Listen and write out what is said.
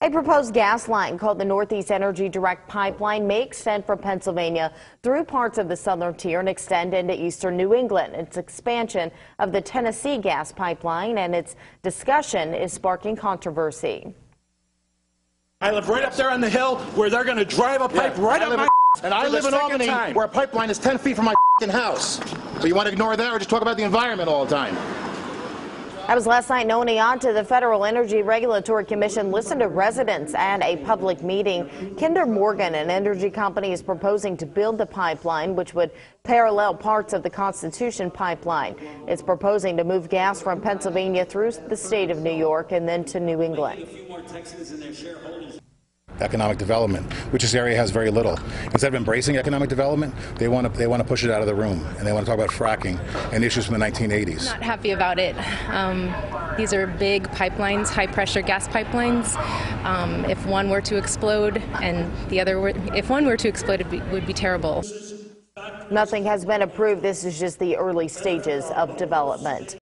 A proposed gas line called the Northeast Energy Direct Pipeline may extend from Pennsylvania through parts of the southern tier and extend into eastern New England. Its expansion of the Tennessee gas pipeline and its discussion is sparking controversy. I live right up there on the hill where they're going to drive a pipe right I up live my and I live in Albany, time. where a pipeline is 10 feet from my house. So you want to ignore that or just talk about the environment all the time? That was last night. in Oneonta the Federal Energy Regulatory Commission listened to residents at a public meeting. Kinder Morgan, an energy company, is proposing to build the pipeline, which would parallel parts of the Constitution pipeline. It's proposing to move gas from Pennsylvania through the state of New York and then to New England. Economic development, which this area has very little. Instead of embracing economic development, they want to they want to push it out of the room, and they want to talk about fracking and issues from the 1980s. Not happy about it. Um, these are big pipelines, high pressure gas pipelines. Um, if one were to explode and the other were, if one were to explode, it would be, would be terrible. Nothing has been approved. This is just the early stages of development.